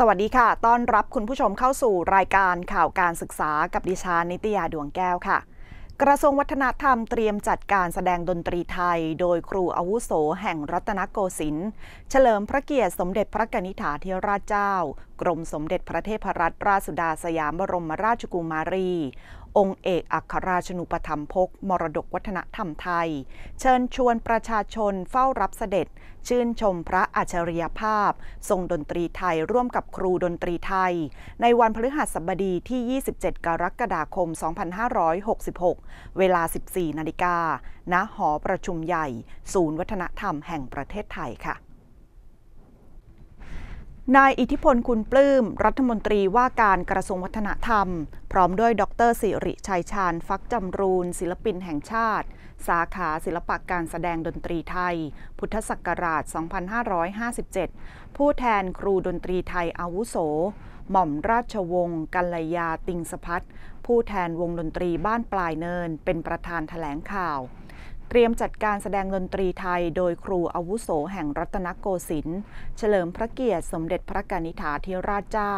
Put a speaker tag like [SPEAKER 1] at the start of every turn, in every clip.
[SPEAKER 1] สวัสดีค่ะ ต้อนรับคุณผู้ชมเข้าสู่รายการข่าวการศึกษากับดิฉันนิตยาดวงแก้วค่ะ กระทรวงวัฒนธรรมเตรียมจัดการแสดงดนตรีไทย โดยครูอาวุโสแห่งรัตนโกสินทร์ เฉลิมพระเกียรติสมเด็จพระกนิษฐาธิราชเจ้า กรมสมเด็จพระเทพรัตนราชสุดาสยามบรมราชกุมารี องค์เอกอัครราชนุปถัมภกมรดกวัฒนธรรมไทย เชิญชวนประชาชนเฝ้ารับเสด็จ ชื่นชมพระอัจฉริยภาพ ทรงดนตรีไทยร่วมกับครูดนตรีไทย ในวันพฤหัสบดีที่ 27 กรกฎาคม 2566 เวลา 14 นาฬิกาณหอประชุมใหญ่ ศูนย์วัฒนธรรมแห่งประเทศไทยค่ะ นายอิทธิพลคุณปลื้ม รัฐมนตรีว่าการกระทรวงวัฒนธรรม พร้อมด้วยดรสิริชัยชาญฟักจำรูน ศิลปินแห่งชาติ สาขาศิลปะการแสดงดนตรีไทย พุทธศักราช 2557 ผู้แทนครูดนตรีไทยอาวุโส หม่อมราชวงศ์กัลยาติงศภัทิย์ ผู้แทนวงดนตรีบ้านปลายเนิน เป็นประธานแถลงข่าว เตรียมจัดการแสดงดนตรีไทยโดยครูอาวุโสแห่งรัตนโกสินทร์เฉลิมพระเกียรติสมเด็จพระกนิษฐาธิราชเจ้า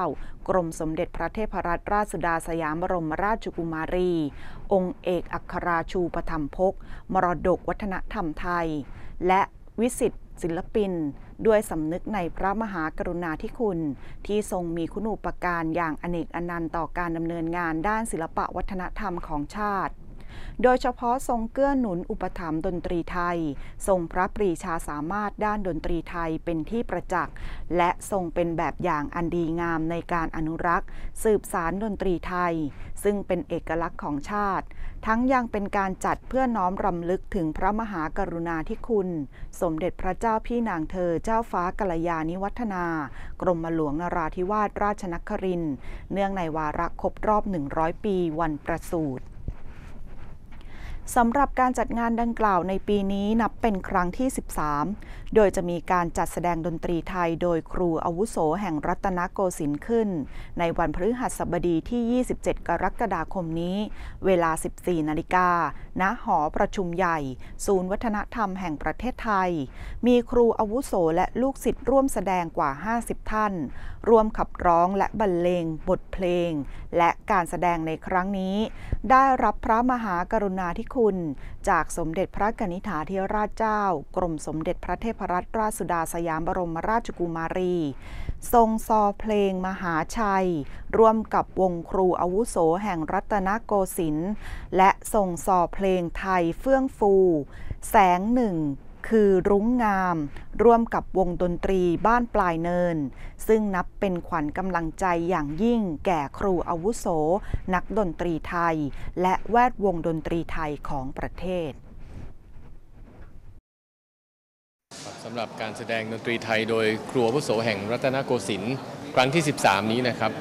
[SPEAKER 1] กรมสมเด็จพระเทพรัตนราชสุดาสยามบรมราชกุมารี องค์เอกอัครราชูปถัมภกมรดกวัฒนธรรมไทย และวิสิตศิลปิน ด้วยสำนึกในพระมหากรุณาธิคุณ ที่ทรงมีคุณูปการอย่างอเนกอนันต์ต่อการดำเนินงานด้านศิลปะวัฒนธรรมของชาติ โดยเฉพาะทรงเกื้อหนุนอุปถัมภ์ดนตรีไทย ทรงพระปรีชาสามารถด้านดนตรีไทยเป็นที่ประจักษ์ และทรงเป็นแบบอย่างอันดีงามในการอนุรักษ์ สืบสารดนตรีไทย ซึ่งเป็นเอกลักษณ์ของชาติ ทั้งยังเป็นการจัดเพื่อน้อมรำลึกถึงพระมหากรุณาธิคุณ สมเด็จพระเจ้าพี่นางเธอเจ้าฟ้ากัลยาณิวัฒนา กรมหลวงนราธิวาสราชนคริน เนื่องในวาระครบรอบ 100 ปีวันประสูติ สำหรับการจัดงานดังกล่าวในปีนี้นับเป็นครั้งที่ 13 โดยจะมีการจัดแสดงดนตรีไทยโดยครูอาวุโสแห่งรัตนโกสินทร์ขึ้น ในวันพฤหัสบดีที่ 27 กรกฎาคมนี้ เวลา 14 นาฬิกา ณ หอประชุมใหญ่ ศูนย์วัฒนธรรมแห่งประเทศไทย มีครูอาวุโสและลูกศิษย์ร่วมแสดงกว่า 50 ท่าน ร่วมขับร้องและบรรเลง บทเพลง และการแสดงในครั้งนี้ ได้รับพระมหากรุณาธิคุณจากสมเด็จพระกนิษฐาธิราชเจ้า กรมสมเด็จพระเทพรัตนราชสุดาสยามบรมราชกุมารี ทรงซอเพลงมหาชัย ร่วมกับวงครูอาวุโสแห่งรัตนโกสินทร์และทรงซอเพลงไทยเฟื่องฟู แสงหนึ่ง คือรุ้งงาม ร่วมกับวงดนตรีบ้านปลายเนิน ซึ่งนับเป็นขวัญกำลังใจอย่างยิ่งแก่ครูอาวุโส นักดนตรีไทย และแวดวงดนตรีไทยของประเทศ
[SPEAKER 2] สำหรับการแสดงดนตรีไทยโดยครูอาวุโสแห่งรัตนโกสินทร์ครั้งที่ 13 นี้นะครับ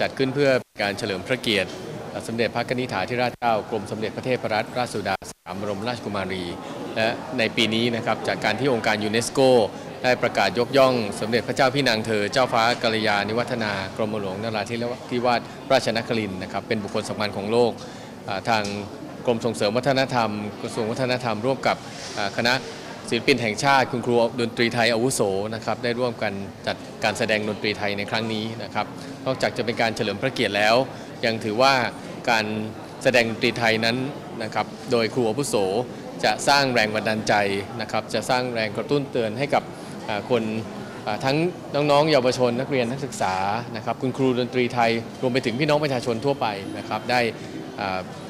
[SPEAKER 2] จัดขึ้นเพื่อการเฉลิมพระเกียรติ สมเด็จพระกนิษฐาธิราชเจ้ากรมสมเด็จพระเทพรัตนราชสุดาสยามบรมราชกุมารี และในปีนี้นะครับจากการที่องค์การยูเนสโก ได้ประกาศยกย่อง สมเด็จพระเจ้าพี่นางเธอ เจ้าฟ้ากัลยาณิวัฒนากรมหลวงนราธิวาสราชนครินทร์นะครับเป็นบุคคลสำคัญของโลกทางกรมส่งเสริมวัฒนธรรมกระทรวงวัฒนธรรมร่วมกับคณะศิลปินแห่งชาติคุณครูดนตรีไทยอาวุโสนะครับได้ร่วมกันจัดการแสดงดนตรีไทยในครั้งนี้นะครับนอกจากจะเป็นการเฉลิมพระเกียรติแล้ว ยังถือว่าการแสดงดนตรีไทยนั้นนะครับโดยครูอาวุโสจะสร้างแรงบันดาลใจนะครับจะสร้างแรงกระตุ้นเตือนให้กับคนทั้งน้องๆเยาวชนนักเรียนนักศึกษานะครับคุณครูดนตรีไทยรวมไปถึงพี่น้องประชาชนทั่วไปนะครับได้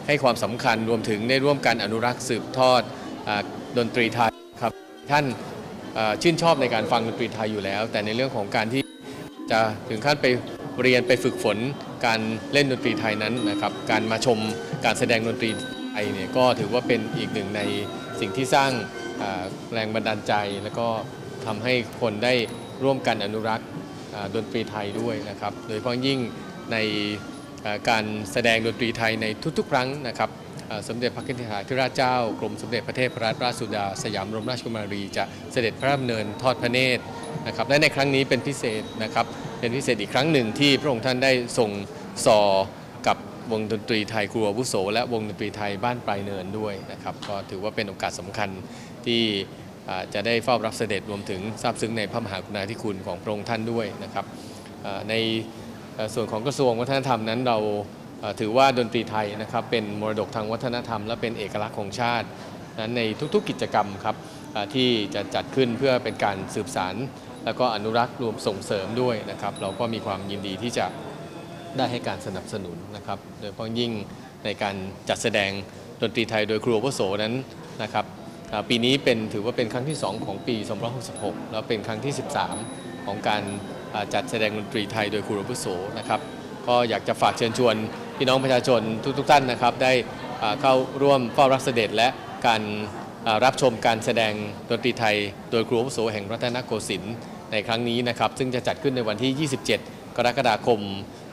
[SPEAKER 2] ให้ความสำคัญรวมถึงได้ร่วมกันอนุรักษ์สืบทอดอดนตรีไทยครับท่านชื่นชอบในการฟังดนตรีไทยอยู่แล้ว แต่ในเรื่องของการที่จะถึงขั้นไปเรียนไปฝึกฝน การเล่นดนตรีไทยนั้นนะครับการมาชมการแสดงดนตรีไทยเนี่ยก็ถือว่าเป็นอีกหนึ่งในสิ่งที่สร้างแรงบันดาลใจ แล้วก็ทำให้คนได้ร่วมกันอนุรักษ์ดนตรีไทยด้วยนะครับ โดยเฉพาะยิ่งในการแสดงดนตรีไทยในทุกๆ ครั้งนะครับสมเด็จพระกนิษฐาธิราชเจ้ากรมสมเด็จพระเทพรัตนราชสุดา สยามรมราชกุมารี จะเสด็จพระดำเนินทอดพระเนตรนะครับและในครั้งนี้เป็นพิเศษนะครับ เป็นพิเศษอีกครั้งหนึ่งที่พระองค์ท่านได้ทรงสอกับวงดนตรีไทยครูอาวุโส และวงดนตรีไทยบ้านปลายเนินด้วยนะครับก็ถือว่าเป็นโอกาสสำคัญที่จะได้เฝ้ารับเสด็จรวมถึงทราบซึ้งในพระมหากรุณาธิคุณของพระองค์ท่านด้วยนะครับในส่วนของกระทรวงวัฒนธรรมนั้นเราถือว่าดนตรีไทยนะครับเป็นมรดกทางวัฒนธรรม และเป็นเอกลักษณ์ของชาตินั้นในทุกๆกิจกรรมครับที่จะจัดขึ้นเพื่อเป็นการสืบสาร แล้วก็อนุรักษ์รวมส่งเสริมด้วยนะครับ เราก็มีความยินดีที่จะได้ให้การสนับสนุนนะครับ โดยเฉพาะยิ่งในการจัดแสดงดนตรีไทยโดยครูอาวุโสนั้นนะครับปีนี้เป็นถือว่าเป็นครั้งที่ 2 ของปี 2566 แล้วเป็นครั้งที่ 13 ของการจัดแสดงดนตรีไทยโดยครูอาวุโสนะครับก็อยากจะฝากเชิญชวนพี่น้องประชาชนทุกๆท่านนะครับ ได้เข้าร่วมเฝ้ารับเสด็จและการ รับชมการแสดงดนตรีไทย โดยครูอาวุโสแห่งรัตนโกสินทร์ในครั้งนี้นะครับ ซึ่งจะจัดขึ้นในวันที่ 27 กรกฎาคม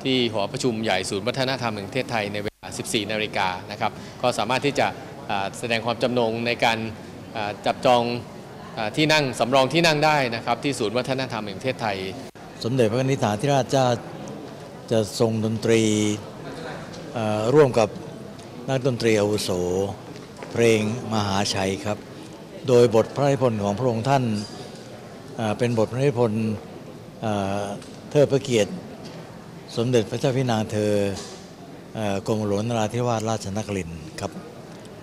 [SPEAKER 2] ที่หอประชุมใหญ่ศูนย์วัฒนธรรมแห่งประเทศไทยในเวลา 14 นาฬิกานะครับ ก็สามารถที่จะแสดงความจำนงในการจับจองที่นั่งสำรองที่นั่งได้นะครับ ที่ศูนย์วัฒนธรรมแห่งประเทศไทย
[SPEAKER 3] สมเด็จพระนิธิฐาธิราชเจ้าจะทรงดนตรีร่วมกับนักดนตรีอาวุโส เพลงมหาชัยครับ โดยบทพระนิพนธ์ของพระองค์ท่านเป็นบทพระนิพนธ์เทิดพระเกียรติ สมเด็จพระเจ้าพี่นางเธอเอ่อกรมหลวงนราธิวาสราชนครินทร์ครับ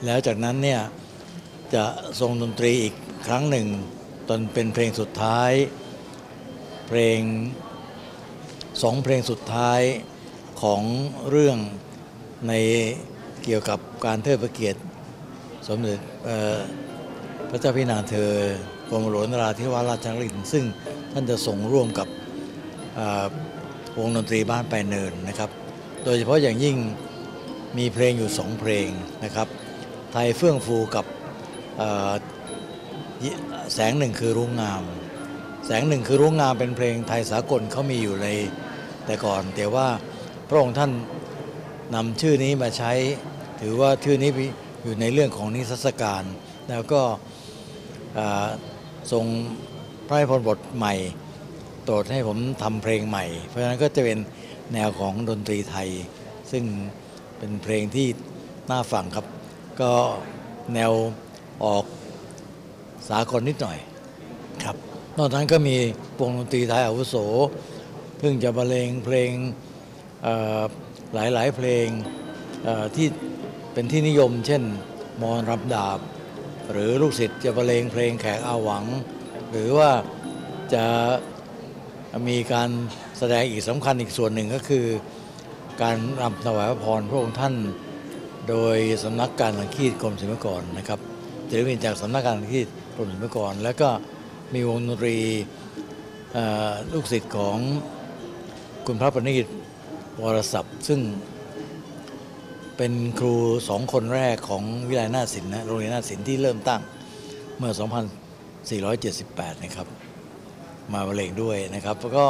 [SPEAKER 3] แล้วจากนั้นเนี่ยจะทรงดนตรีอีกครั้งหนึ่งตอนเป็นเพลงสุดท้าย เพลงสองเพลงสุดท้ายของเรื่องในเกี่ยวกับการเทิดพระเกียรติ สมเด็จพระเจ้าพี่นางเธอกรมหลวงนราธิวาสราชนครินซึ่งท่านจะส่งร่วมกับวงดนตรีบ้านไปเนินนะครับ โดยเฉพาะอย่างยิ่งมีเพลงอยู่สองเพลงนะครับ ไทยเฟื่องฟูกับแสงหนึ่งคือรุ่งงาม แสงหนึ่งคือรุ่งงามเป็นเพลงไทยสากลเขามีอยู่ในแต่ก่อน แต่ว่าพระองค์ท่านนำชื่อนี้มาใช้ ถือว่าชื่อนี้ อยู่ในเรื่องของนิทรรศการ แล้วก็ทรงพระราชพรบทใหม่โปรดให้ผมทำเพลงใหม่ เพราะฉะนั้นก็จะเป็นแนวของดนตรีไทย ซึ่งเป็นเพลงที่น่าฟังครับ ก็แนวออกสากลนิดหน่อยครับ นอกจากนั้นก็มีวงดนตรีไทยอาวุโสซึ่งจะบรรเลงเพลงหลายๆ เพลงที่ เป็นที่นิยม เช่น มอนรับดาบ หรือลูกศิษย์จะบรรเลงเพลงแขกอาหวัง หรือว่าจะมีการแสดงอีกสำคัญอีกส่วนหนึ่งก็คือ การรำถวายพระพรพระองค์ท่าน โดยสำนักการสังคีตกรมศิลปากรนะครับศิลปินจากสำนักการสังคีตกรมศิลปากร แล้วก็มีวงดนตรีลูกศิษย์ของคุณพระประณีตวรศัพท์ ซึ่ง เป็นครูสองคนแรกของวิทยาลัยนาศิลป์นะโรงเรียนนาศิลป์ที่เริ่มตั้งเมื่อ 2478 นะครับ มาบรรเลงด้วยนะครับแล้วก็